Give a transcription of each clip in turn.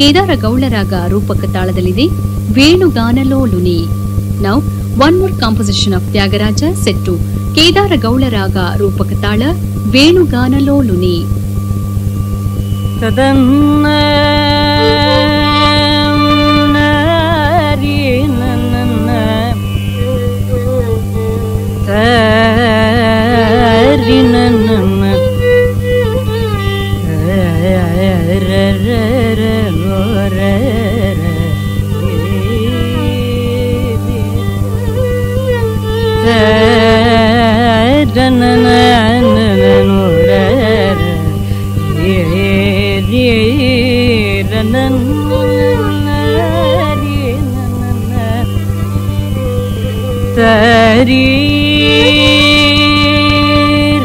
ಕೇದಾರ ಗೌಳರಾಗ ರೂಪಕ ತಾಳದಲ್ಲಿದೆ. ವೇಣುಗಾನಲೋಲುನಿ. Now one more composition of Tyagaraja set Kedara ಗೌಳರಾಗ ರೂಪಕ ತಾಳ, ವೇಣುಗಾನಲೋಲುನಿ. ತದನ್ನ da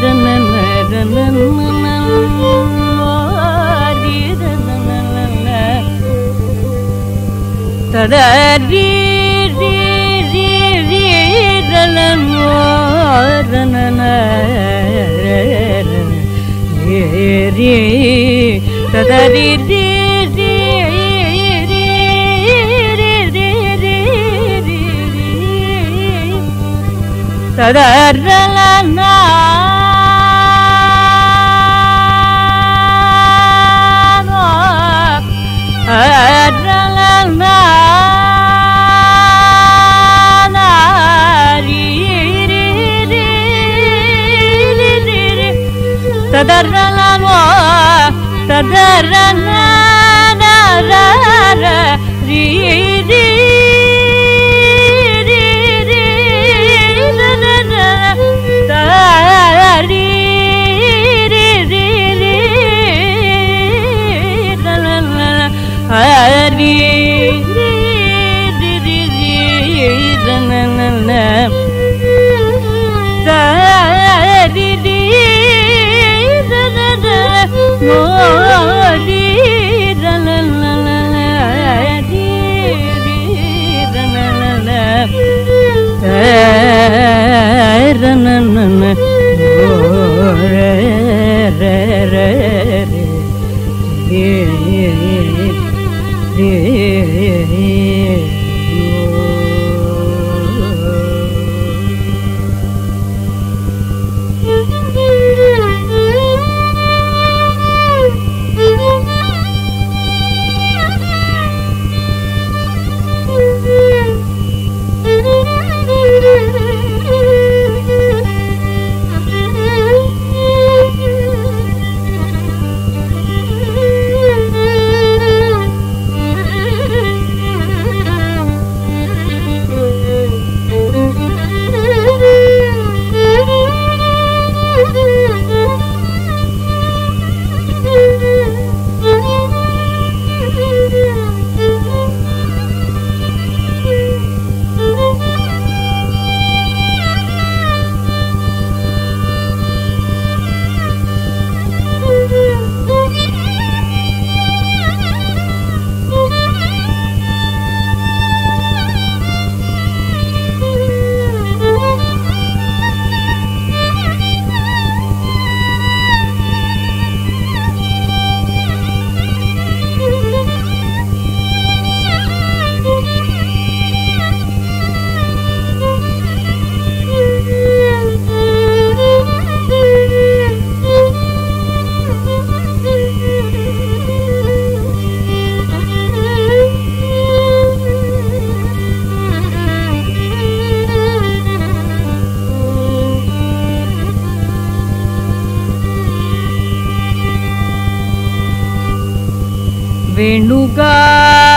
da da da da, tadadi, da da da da da, tadadi, da da da da da, tadadi, da da da da da. ததர்லனா ததர்லனோ ததர்லனா ரீ na na na Zühre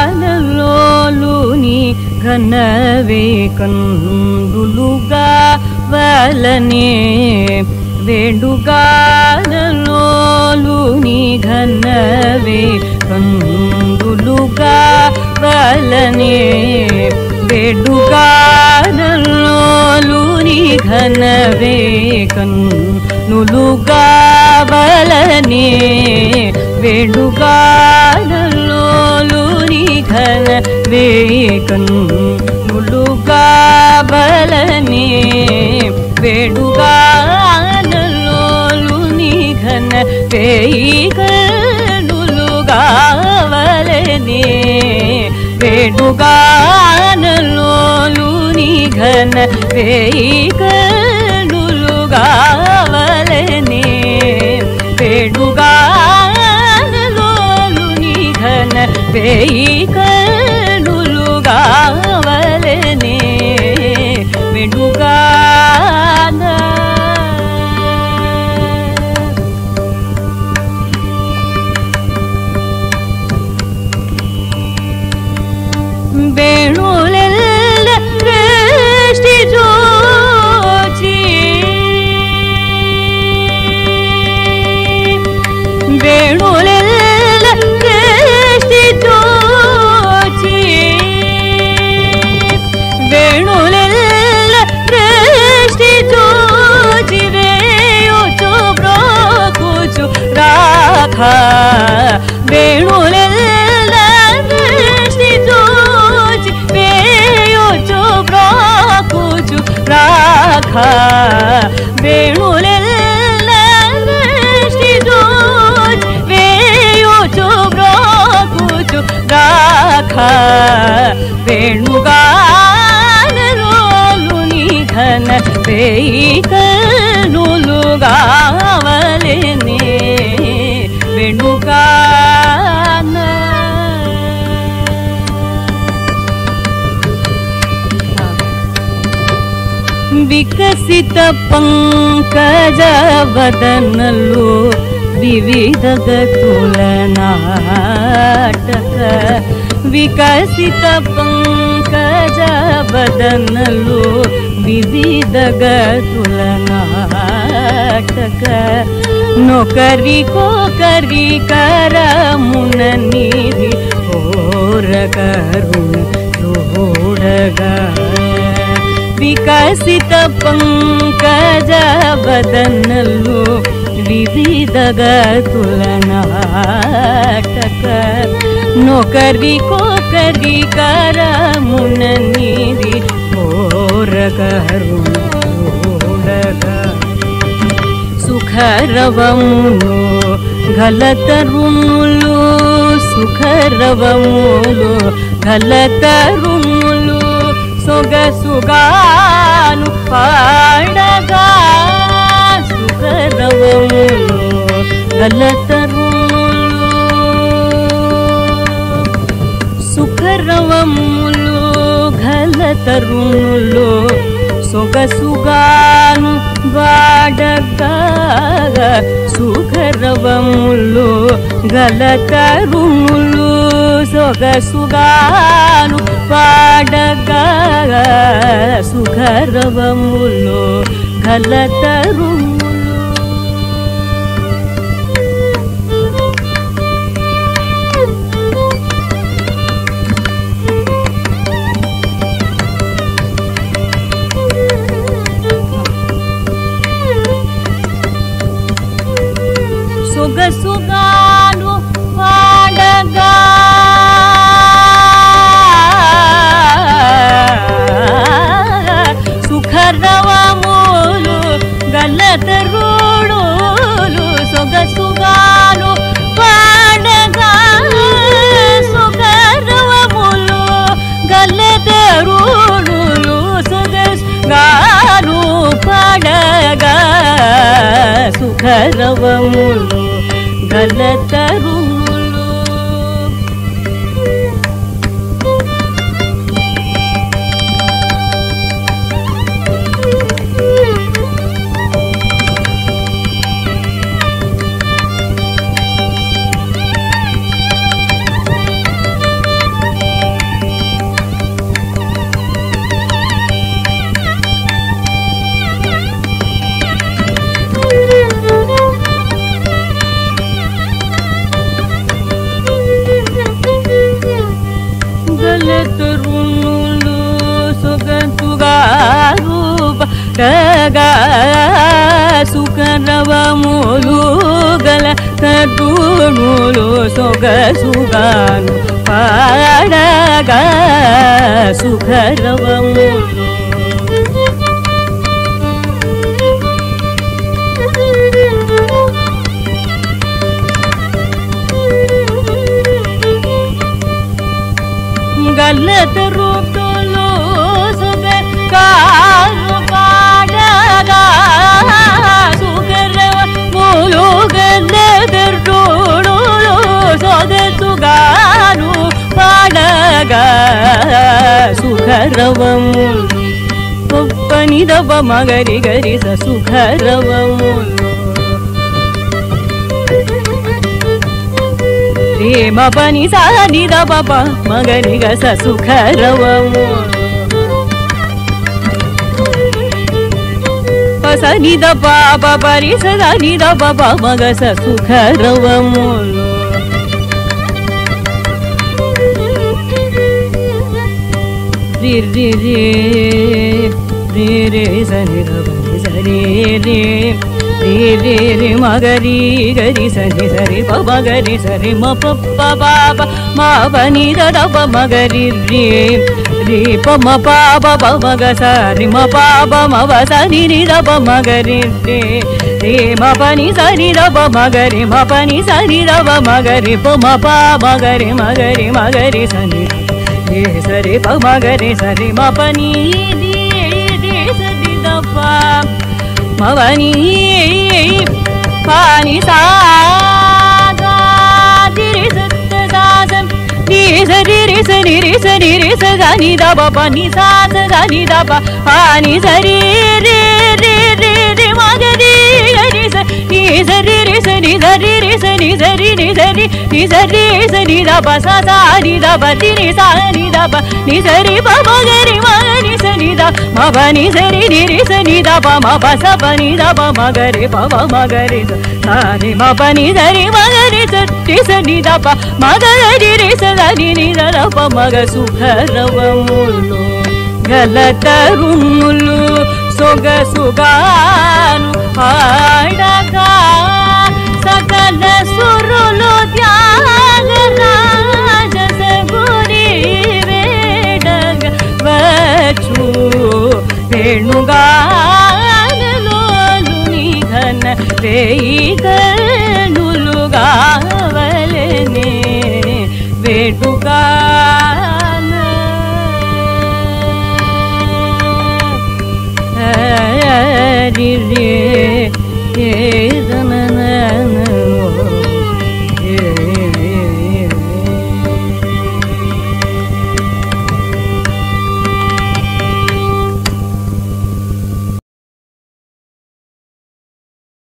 వేణుగాలలోని ఘన వేకందులుగా వలనే వేణుగాలలో నాయకన్ ములుగా బలని వేడుగానలోలు నిఘన వేయిగలుగావలని వేడుగానలోలు నిఘన వేయిగలుగావలని వేడుగానలోలు నిఘన వేయిగ dugană Belulele știi toții Belulele రాఖ వేణులెల్ల దృష్టి చూచి वसित पङ्क् बदनो विविदुलना विकसित पङ्क् ज बदनो विविधुलना కటక. నొకరి కోకరి కరమున నీది ఓర కరుణ చూడగా. వికసిత పంకజ వదనలు వివిధ గతుల నొకరి కోకరి కరమున నీది ఓర కరుణ సుఖరవములు గలతరుములు సుఖరవములు గలతరుములు సొగసుగాను పాడగా సుఖరవములు గలతరుములు సుఖరవములు గలతరుములు సొగసుగాను వాడగా సుఖరవములు గలతరుములు సొగసుగాను వాడగా సుఖరవములు గలతరుములు గలతరు ಸುಗಾನು ಪಾಡಗ ಸುಖರವಂ ಗಲ್ಲದ సుఖరవము. ఒప్పని దవ మగరి గరి సుఖరవము ప్రేమ పని సాని దవ మగరి గస సుఖరవము సుఖరవములు సని ద పాప పరి సని ద పప మగ సుఖరవములు రి రి రి రి రి సని ద పరి సరి రి రి రి మగరి గరి సని సరి పబ గరి సరి మ ప ప మా పని ద ప మగరి రే రే ప మ పా ప మగ సరి మ పా ప మ వ సని ని ద ప మగరి రే రే మ పని సరి ద ప మగరి మ పని సరి ద ప మగరి ప మ పా మగరి మగరి మగరి సని ಗೆ ಸರಿ ಪ ಮ ಗ ರೆ ಸರಿ ಮ ಪ ನೀ ದಿ ದಿ ಸದಿ ದ ಪ ಮ ವ ನೀ ಪ ನಿ ಸಾ ಗ ದಿ ರಿ ಸ ತ ದ ಸ ದಿ ರಿ ಸ ದಿ ರಿ ಸ ದಿ ರಿ ಸ ದಿ ರಿ ಸ ಗ ನಿ ದ ಪ ಪ ನಿ ಸಾ ಸ ಗ ನಿ ದ ಪ ಪ ನಿ ಸ ರಿ ರಿ ರಿ ರಿ ರಿ ಮ ಗ ದಿ ಗ ರಿ ని సరి స ని ద ప స స ని ద ప తి ని స ని ద ప ని సరి ప మ గ రి మ గ ని స ని ద మ ప ని సరి ని రి స ని ద ప మ ప సుఖరవములు గలతరుములు సొగసుగాను पुगान रे